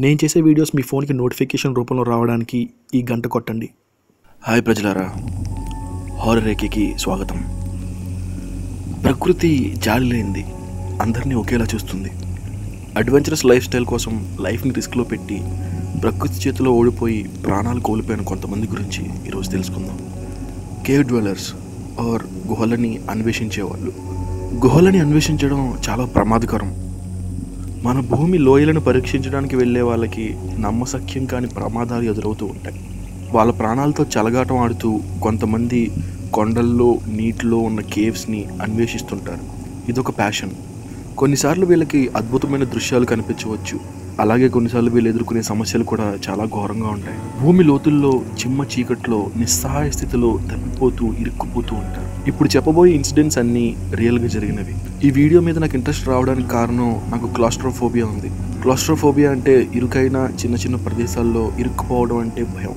నేను చేసే వీడియోస్ మీ ఫోన్కి నోటిఫికేషన్ రూపంలో రావడానికి ఈ గంట కొట్టండి. హాయ్ ప్రజలారా హారర్ స్వాగతం. ప్రకృతి జాలి లేనిది అందరినీ ఒకేలా చూస్తుంది. అడ్వెంచరస్ లైఫ్ స్టైల్ కోసం లైఫ్ని రిస్క్లో పెట్టి ప్రకృతి చేతిలో ఓడిపోయి ప్రాణాలు కోల్పోయిన కొంతమంది గురించి ఈరోజు తెలుసుకుందాం. కేవ్ డ్వెలర్స్ ఆర్ గుహలని అన్వేషించేవాళ్ళు. గుహలని అన్వేషించడం చాలా ప్రమాదకరం. మన భూమి లోయలను పరీక్షించడానికి వెళ్ళే వాళ్ళకి నమ్మసఖ్యం కాని ప్రమాదాలు ఎదురవుతూ ఉంటాయి. వాళ్ళ ప్రాణాలతో చలగాటం ఆడుతూ కొంతమంది కొండల్లో నీటిలో ఉన్న కేవ్స్ని అన్వేషిస్తుంటారు. ఇదొక ప్యాషన్. కొన్నిసార్లు వీళ్ళకి అద్భుతమైన దృశ్యాలు కనిపించవచ్చు. అలాగే కొన్నిసార్లు వీళ్ళు ఎదుర్కొనే సమస్యలు కూడా చాలా ఘోరంగా ఉంటాయి. భూమి లోతుల్లో చిమ్మ చీకట్లో నిస్సహాయ స్థితిలో తప్పిపోతూ ఇరుక్కుపోతూ ఉంటారు. ఇప్పుడు చెప్పబోయే ఇన్సిడెంట్స్ అన్నీ రియల్గా జరిగినవి. ఈ వీడియో మీద నాకు ఇంట్రెస్ట్ రావడానికి కారణం నాకు క్లాస్ట్రోఫోబియా ఉంది. క్లాస్ట్రోఫోబియా అంటే ఇరుకైన చిన్న చిన్న ప్రదేశాల్లో ఇరుక్కుపోవడం అంటే భయం.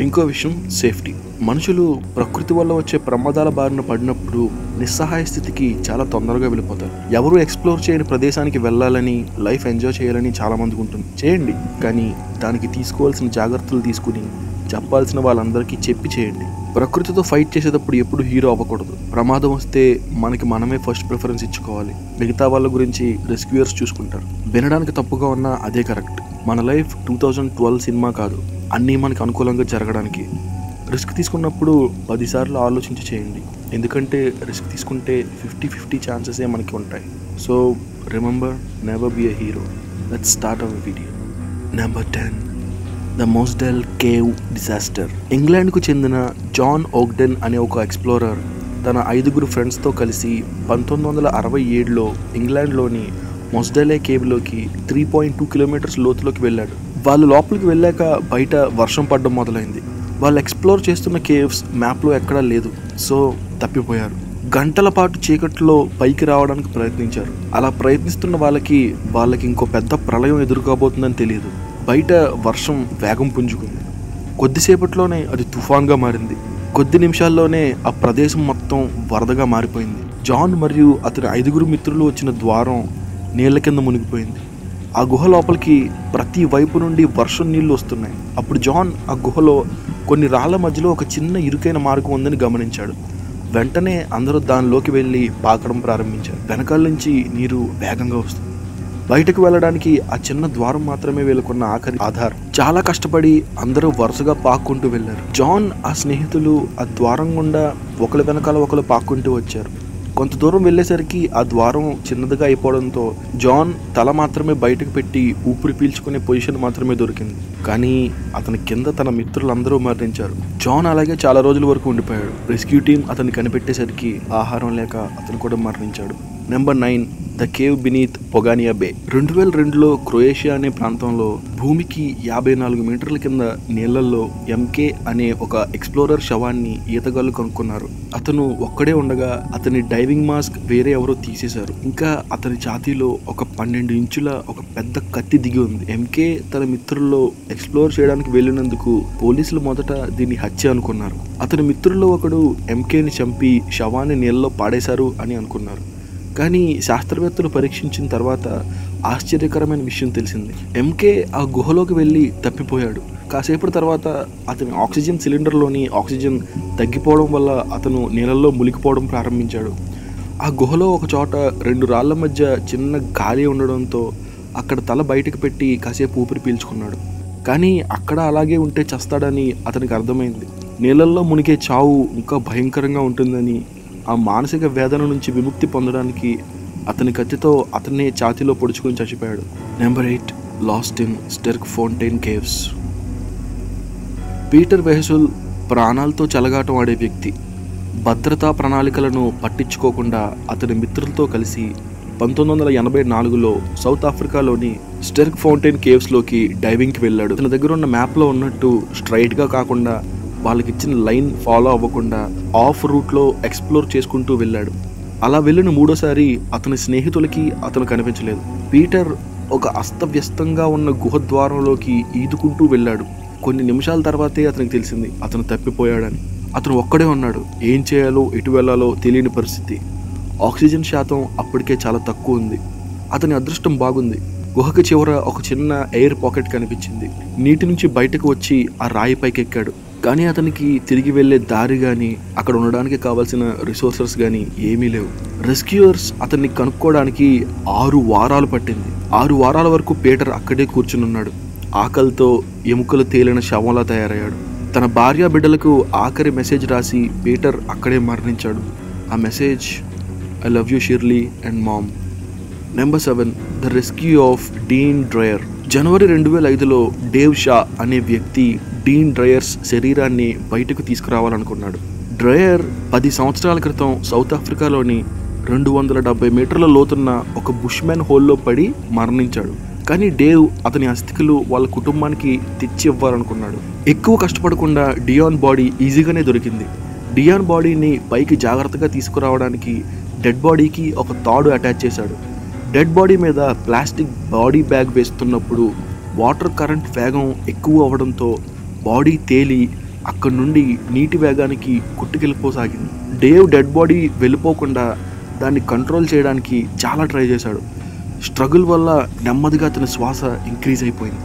ఇంకో విషయం సేఫ్టీ. మనుషులు ప్రకృతి వల్ల వచ్చే ప్రమాదాల బారిన పడినప్పుడు నిస్సహాయ స్థితికి చాలా తొందరగా వెళ్ళిపోతారు. ఎవరు ఎక్స్ప్లోర్ చేయని ప్రదేశానికి వెళ్ళాలని లైఫ్ ఎంజాయ్ చేయాలని చాలా మందికి ఉంటుంది. చేయండి. కానీ దానికి తీసుకోవాల్సిన జాగ్రత్తలు తీసుకుని చెప్పాల్సిన వాళ్ళందరికీ చెప్పి చేయండి. ప్రకృతితో ఫైట్ చేసేటప్పుడు ఎప్పుడు హీరో అవ్వకూడదు. ప్రమాదం వస్తే మనకి మనమే ఫస్ట్ ప్రిఫరెన్స్ ఇచ్చుకోవాలి. మిగతా వాళ్ళ గురించి రెస్క్యూయర్స్ చూసుకుంటారు. వినడానికి తప్పుగా ఉన్నా అదే కరెక్ట్. మన life two thousand twelve cinema కాదు. అన్నీ మనకి అనుకూలంగా జరగడానికి. రిస్క్ తీసుకున్నప్పుడు పదిసార్లు ఆలోచించి చేయండి. ఎందుకంటే రిస్క్ తీసుకుంటే ఫిఫ్టీ ఫిఫ్టీ ఛాన్సెసే మనకి ఉంటాయి. So remember never be a hero let's start our video number ten the Mossdale cave disaster. ఇంగ్లాండ్కు చెందిన జాన్ ఓగ్డెన్ అనే ఒక ఎక్స్ప్లోరర్ తన ఐదుగురు ఫ్రెండ్స్తో కలిసి పంతొమ్మిది వందల అరవై ఏడులో ఇంగ్లాండ్లోని మొస్డలే కేవ్లోకి త్రీ పాయింట్ టూ కిలోమీటర్స్ లోతులోకి వెళ్ళాడు. వాళ్ళు లోపలికి వెళ్ళాక బయట వర్షం పడడం మొదలైంది. వాళ్ళు ఎక్స్ప్లోర్ చేస్తున్న కేవ్స్ మ్యాప్లో ఎక్కడా లేదు. సో తప్పిపోయారు. గంటల పాటు చీకట్లో పైకి రావడానికి ప్రయత్నించారు. అలా ప్రయత్నిస్తున్న వాళ్ళకి వాళ్ళకి ఇంకో పెద్ద ప్రళయం ఎదురుకోబోతుందని తెలియదు. బయట వర్షం వేగం పుంజుకుంది. కొద్దిసేపట్లోనే అది తుఫాన్గా మారింది. కొద్ది నిమిషాల్లోనే ఆ ప్రదేశం మొత్తం వరదగా మారిపోయింది. జాన్ మరియు అతని ఐదుగురు మిత్రులు వచ్చిన ద్వారం నీళ్ళ కింద మునిగిపోయింది. ఆ గుహ లోపలికి ప్రతి వైపు నుండి వర్షం నీళ్ళు వస్తున్నాయి. అప్పుడు జాన్ ఆ గుహలో కొన్ని రాళ్ళ మధ్యలో ఒక చిన్న ఇరుకైన మార్గం ఉందని గమనించాడు. వెంటనే అందరూ దానిలోకి వెళ్ళి పాకడం ప్రారంభించారు. వెనకాల నుంచి నీరు వేగంగా వస్తుంది. బయటకు వెళ్ళడానికి ఆ చిన్న ద్వారం మాత్రమే వేలుకున్న ఆఖరి ఆధార్. చాలా కష్టపడి అందరూ వరుసగా పాక్కుంటూ వెళ్ళారు. జాన్ ఆ స్నేహితులు ఆ ద్వారం గుండా ఒకరి వెనకాల ఒకరు పాక్కుంటూ వచ్చారు. కొంత దూరం వెళ్ళేసరికి ఆ ద్వారం చిన్నదిగా అయిపోవడంతో జాన్ తల మాత్రమే బయటకు పెట్టి ఊపిరి పీల్చుకునే పొజిషన్ మాత్రమే దొరికింది. కానీ అతని కింద తన మిత్రులందరూ మరణించారు. జాన్ అలాగే చాలా రోజుల వరకు ఉండిపోయాడు. రెస్క్యూ టీం అతన్ని కనిపెట్టేసరికి ఆహారం లేక అతను కూడా మరణించాడు. Number nine the cave beneath పొగానియా బే. రెండు వేల రెండులో క్రొయేషియా అనే ప్రాంతంలో భూమికి యాభై నాలుగు మీటర్ల కింద నీళ్ళలో ఎంకే అనే ఒక ఎక్స్ప్లోరర్ శవాన్ని ఈతగాళ్ళు కనుక్కున్నారు. అతను ఒక్కడే ఉండగా అతని డైవింగ్ మాస్క్ వేరే ఎవరో తీసేశారు. ఇంకా అతని ఛాతీలో ఒక పన్నెండు ఇంచుల ఒక పెద్ద కత్తి దిగి ఉంది. ఎంకే తన మిత్రుల్లో ఎక్స్ప్లోర్ చేయడానికి వెళ్ళినందుకు పోలీసులు మొదట దీన్ని హత్య అనుకున్నారు. అతని మిత్రుల్లో ఒకడు ఎంకేని చంపి శవాన్ని నీళ్ళలో పాడేశారు అని అనుకున్నారు. కానీ శాస్త్రవేత్తలు పరీక్షించిన తర్వాత ఆశ్చర్యకరమైన విషయం తెలిసింది. ఎంకే ఆ గుహలోకి వెళ్ళి తప్పిపోయాడు. కాసేపటి తర్వాత అతని ఆక్సిజన్ సిలిండర్లోని ఆక్సిజన్ తగ్గిపోవడం వల్ల అతను నీళ్ళల్లో మునిగిపోవడం ప్రారంభించాడు. ఆ గుహలో ఒక చోట రెండు రాళ్ళ మధ్య చిన్న గాలి ఉండడంతో అక్కడ తల బయటకు పెట్టి కాసేపు ఊపిరి పీల్చుకున్నాడు. కానీ అక్కడ అలాగే ఉంటే చస్తాడని అతనికి అర్థమైంది. నీళ్ళల్లో మునిగే చావు ఇంకా భయంకరంగా ఉంటుందని ఆ మానసిక వేదన నుంచి విముక్తి పొందడానికి అతని కత్తితో అతన్నే ఛాతీలో పొడుచుకొని చచ్చిపోయాడు. Number eight lost in Sterkfontein caves Peter వెహసుల్ ప్రాణాలతో చెలగాటం ఆడే వ్యక్తి. భద్రతా ప్రణాళికలను పట్టించుకోకుండా అతని మిత్రులతో కలిసి పంతొమ్మిది వందల ఎనభై నాలుగులో సౌత్ ఆఫ్రికాలోని స్టెర్క్ ఫౌంటైన్ కేవ్స్లోకి డైవింగ్కి వెళ్ళాడు. తన దగ్గర ఉన్న మ్యాప్లో ఉన్నట్టు స్ట్రైట్గా కాకుండా వాళ్ళకి ఇచ్చిన లైన్ ఫాలో అవ్వకుండా ఆఫ్ రూట్లో ఎక్స్ప్లోర్ చేసుకుంటూ వెళ్ళాడు. అలా వెళ్ళిన మూడోసారి అతని స్నేహితులకి అతను కనిపించలేదు. పీటర్ ఒక అస్తవ్యస్తంగా ఉన్న గుహ ద్వారంలోకి ఈదుకుంటూ వెళ్ళాడు. కొన్ని నిమిషాల తర్వాతే అతనికి తెలిసింది అతను తప్పిపోయాడని. అతను ఒక్కడే ఉన్నాడు. ఏం చేయాలో ఎటు వెళ్ళాలో తెలియని పరిస్థితి. ఆక్సిజన్ శాతం అప్పటికే చాలా తక్కువ ఉంది. అతని అదృష్టం బాగుంది. గుహకి చివర ఒక చిన్న ఎయిర్ పాకెట్ కనిపించింది. నీటి నుంచి బయటకు వచ్చి ఆ రాయి పైకెక్కాడు. కానీ అతనికి తిరిగి వెళ్ళే దారి కానీ అక్కడ ఉండడానికి కావాల్సిన రిసోర్సెస్ కానీ ఏమీ లేవు. రెస్క్యూయర్స్ అతన్ని కనుక్కోవడానికి ఆరు వారాలు పట్టింది. ఆరు వారాల వరకు పీటర్ అక్కడే కూర్చునున్నాడు. ఆకలితో ఎముకలు తేలిన శవంలా తయారయ్యాడు. తన భార్య బిడ్డలకు ఆఖరి మెసేజ్ రాసి పీటర్ అక్కడే మరణించాడు. ఆ message I love you Shirley and mom number seven the rescue of Dean Dreyer జనవరి రెండు వేల ఐదులో డేవ్ షా అనే వ్యక్తి డీన్ డ్రయర్స్ శరీరాన్ని బయటకు తీసుకురావాలనుకున్నాడు. డ్రయర్ పది సంవత్సరాల క్రితం సౌత్ ఆఫ్రికాలోని రెండు వందల డెబ్బై మీటర్ల లోతున్న ఒక బుష్మెన్ హోల్లో పడి మరణించాడు. కానీ డేవ్ అతని అస్థికులు వాళ్ళ కుటుంబానికి తెచ్చి ఇవ్వాలనుకున్నాడు ఎక్కువ కష్టపడకుండా డియాన్ బాడీ ఈజీగానే దొరికింది. డియాన్ బాడీని పైకి జాగ్రత్తగా తీసుకురావడానికి డెడ్ బాడీకి ఒక తాడు అటాచ్ చేశాడు. డెడ్ బాడీ మీద ప్లాస్టిక్ బాడీ బ్యాగ్ వేస్తున్నప్పుడు వాటర్ కరెంట్ వేగం ఎక్కువ అవడంతో బాడీ తేలి అక్కడి నుండి నీటి వేగానికి కొట్టుకెళ్ళిపోసాగింది. డేవ్ డెడ్ బాడీ వెళ్ళిపోకుండా దాన్ని కంట్రోల్ చేయడానికి చాలా ట్రై చేశాడు. స్ట్రగుల్ వల్ల నెమ్మదిగా అతని శ్వాస ఇంక్రీజ్ అయిపోయింది.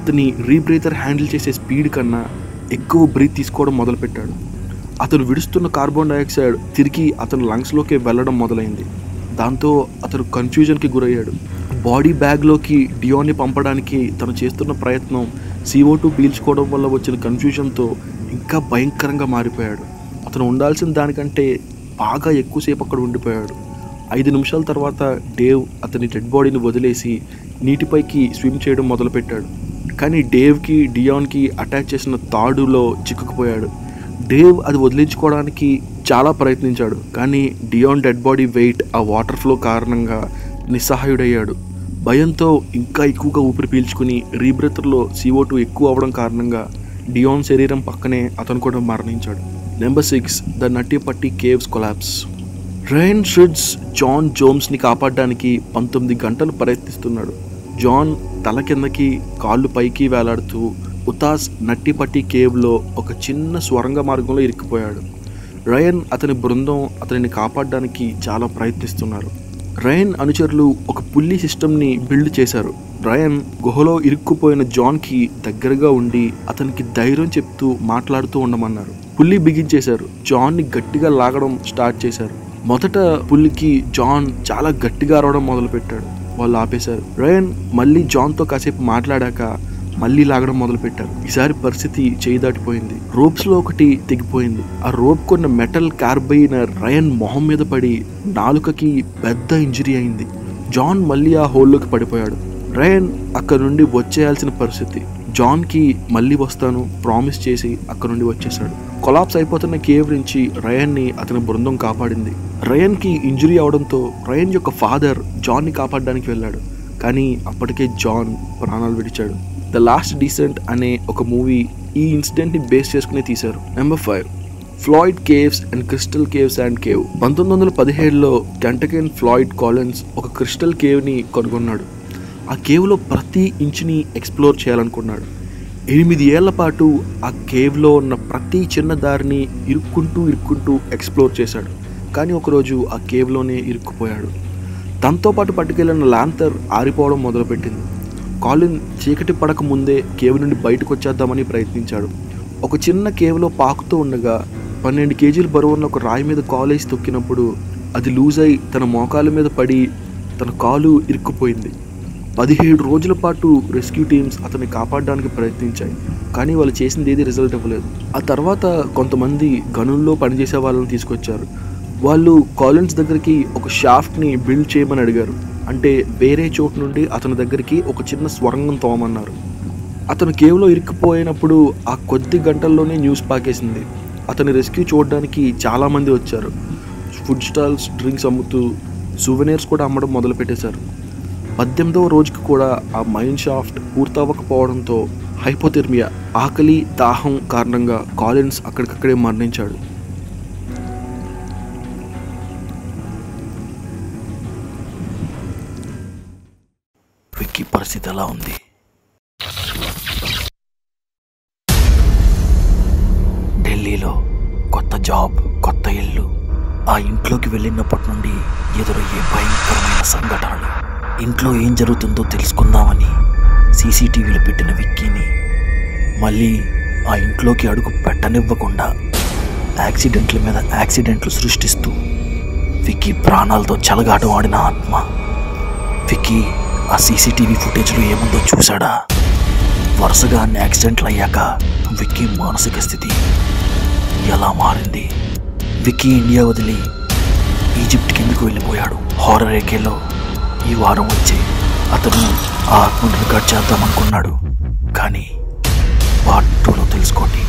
అతని రీబ్రీతర్ హ్యాండిల్ చేసే స్పీడ్ కన్నా ఎక్కువ బ్రీత్ తీసుకోవడం మొదలుపెట్టాడు. అతను విడుస్తున్న కార్బన్ డైఆక్సైడ్ తిరిగి అతని లంగ్స్లోకి వెళ్ళడం మొదలైంది. దాంతో అతను కన్ఫ్యూజన్కి గురయ్యాడు. బాడీ బ్యాగ్లోకి డియోని పంపడానికి తను చేస్తున్న ప్రయత్నం సిఓ టూ పీల్చుకోవడం వల్ల వచ్చిన కన్ఫ్యూజన్తో ఇంకా భయంకరంగా మారిపోయాడు. అతను ఉండాల్సిన దానికంటే బాగా ఎక్కువసేపు అక్కడ ఉండిపోయాడు. ఐదు నిమిషాల తర్వాత డేవ్ అతని డెడ్ బాడీని వదిలేసి నీటిపైకి స్విమ్ చేయడం మొదలుపెట్టాడు. కానీ డేవ్కి డియాన్కి అటాచ్ చేసిన తాడులో చిక్కుకుపోయాడు. డేవ్ అది వదిలించుకోవడానికి చాలా ప్రయత్నించాడు. కానీ డియాన్ డెడ్ బాడీ వెయిట్ ఆ వాటర్ ఫ్లో కారణంగా నిస్సహాయుడయ్యాడు. భయంతో ఇంకా ఎక్కువగా ఊపిరి పీల్చుకుని రీబ్రెత్లో సిఓ టూ ఎక్కువ అవడం కారణంగా డియాన్ శరీరం పక్కనే అతను కూడా మరణించాడు. Number six the Nutty Putty caves collapse. Rain షుడ్స్ జాన్ జోమ్స్ని కాపాడడానికి పంతొమ్మిది గంటలు ప్రయత్నిస్తున్నాడు. జాన్ తల కిందకి కాళ్ళు పైకి వేలాడుతూ ఉతాస్ నట్టిపట్టి కేవ్లో ఒక చిన్న స్వరంగ మార్గంలో ఇరుక్కుపోయాడు. రయన్ అతని బృందం అతనిని కాపాడడానికి చాలా ప్రయత్నిస్తున్నారు. రయన్ అనుచరులు ఒక పుల్లి సిస్టమ్ని బిల్డ్ చేశారు. రయన్ గుహలో ఇరుక్కుపోయిన జాన్కి దగ్గరగా ఉండి అతనికి ధైర్యం చెప్తూ మాట్లాడుతూ ఉండమన్నారు. పుల్లి బిగించేశారు. జాన్ని గట్టిగా లాగడం స్టార్ట్ చేశారు. మొదట పుల్లికి జాన్ చాలా గట్టిగా అరవడం మొదలుపెట్టాడు. వాళ్ళు ఆపేశారు. రయన్ మళ్ళీ జాన్తో కాసేపు మాట్లాడాక మళ్ళీ లాగడం మొదలుపెట్టారు. ఈసారి పరిస్థితి చేయి దాటిపోయింది. రోప్స్లో ఒకటి తెగిపోయింది. ఆ రోప్ కొన్న మెటల్ కార్బైన్ రయన్ మొహం మీద పడి నాలుకకి పెద్ద ఇంజరీ అయింది. జాన్ మళ్ళీ ఆ హోల్లోకి పడిపోయాడు. రయన్ అక్కడ నుండి వచ్చేయాల్సిన పరిస్థితి. జాన్కి మళ్ళీ వస్తాను ప్రామిస్ చేసి అక్కడ నుండి వచ్చేసాడు కొలాప్స్ అయిపోతున్న కేవ్ నుంచి రయన్ని అతని బృందం కాపాడింది. రయన్కి ఇంజరీ అవడంతో రయన్ యొక్క ఫాదర్ జాన్ని కాపాడడానికి వెళ్ళాడు. కానీ అప్పటికే జాన్ ప్రాణాలు విడిచాడు. ద లాస్ట్ డీసెంట్ అనే ఒక మూవీ ఈ ఇన్సిడెంట్ని బేస్ చేసుకుని తీశారు. Number five Floyd caves and crystal caves and cave పంతొమ్మిది వందల పదిహేడులో కెంటకెన్ ఫ్లాయిడ్ కాలన్స్ ఒక క్రిస్టల్ కేవ్ని కనుగొన్నాడు. ఆ కేవ్లో ప్రతి ఇంచుని ఎక్స్ప్లోర్ చేయాలనుకున్నాడు. ఎనిమిది ఏళ్ళ పాటు ఆ కేవ్లో ఉన్న ప్రతి చిన్న దారిని ఇరుక్కుంటూ ఇరుక్కుంటూ ఎక్స్ప్లోర్ చేశాడు. కానీ ఒకరోజు ఆ కేవ్లోనే ఇరుక్కుపోయాడు. తనతో పాటు పట్టుకెళ్ళిన లాంతర్ ఆరిపోవడం మొదలుపెట్టింది. కాలిన్ చీకటి పడక ముందే కేవ్ నుండి బయటకు వచ్చేద్దామని ప్రయత్నించాడు. ఒక చిన్న కేవ్లో పాకుతూ ఉండగా పన్నెండు కేజీల బరువు ఉన్న ఒక రాయి మీద కాలు వేసి తొక్కినప్పుడు అది లూజ్ అయి తన మోకాల మీద పడి తన కాలు ఇరుక్కుపోయింది. పదిహేడు రోజుల పాటు రెస్క్యూ టీమ్స్ అతన్ని కాపాడడానికి ప్రయత్నించాయి కానీ వాళ్ళు చేసింది ఏది రిజల్ట్ ఇవ్వలేదు. ఆ తర్వాత కొంతమంది గనుల్లో పనిచేసే వాళ్ళని తీసుకొచ్చారు. వాళ్ళు కాలిన్స్ దగ్గరికి ఒక షాఫ్ట్ని బిల్డ్ చేయమని అడిగారు. అంటే వేరే చోటు నుండి అతని దగ్గరికి ఒక చిన్న స్వరంగం తోమన్నారు. అతను కేవ్లో ఇరుక్కుపోయినప్పుడు ఆ కొద్ది గంటల్లోనే న్యూస్ పాకేసింది. అతని రెస్క్యూ చూడడానికి చాలామంది వచ్చారు. ఫుడ్ స్టాల్స్ డ్రింక్స్ అమ్ముతూ సువెనీర్స్ కూడా అమ్మడం మొదలుపెట్టేశారు పద్దెనిమిదవ రోజుకి కూడా ఆ మైన్ షాఫ్ట్ పూర్తవ్వకపోవడంతో హైపోథెర్మియా ఆకలి దాహం కారణంగా కాలిన్స్ అక్కడికక్కడే మరణించాడు. పరిస్థితి ఎలా ఉంది? ఢిల్లీలో కొత్త జాబ్ కొత్త ఇల్లు. ఆ ఇంట్లోకి వెళ్ళినప్పటి నుండి ఎదురయ్యే భయంకరమైన సంఘటనలు. ఇంట్లో ఏం జరుగుతుందో తెలుసుకుందామని సీసీటీవీలు పెట్టిన విక్కీని మళ్ళీ ఆ ఇంట్లోకి అడుగు పెట్టనివ్వకుండా యాక్సిడెంట్ల మీద యాక్సిడెంట్లు సృష్టిస్తూ విక్కీ ప్రాణాలతో చెలగాటం ఆడిన ఆత్మ. విక్కీ ఆ సీసీటీవీ ఫుటేజ్లో ఏముందో చూశాడా? వరుసగా అన్ని యాక్సిడెంట్లు అయ్యాక విక్కీ మానసిక స్థితి ఎలా మారింది? విక్కీ ఇండియా వదిలి ఈజిప్ట్ కిందకు వెళ్ళిపోయాడు? హారర్ ఏకేలో ఈ వారం వచ్చి అతను ఆ ఆత్మను రికార్డ్ చేద్దామనుకున్నాడు. కానీ పార్ట్ టూలో తెలుసుకోండి.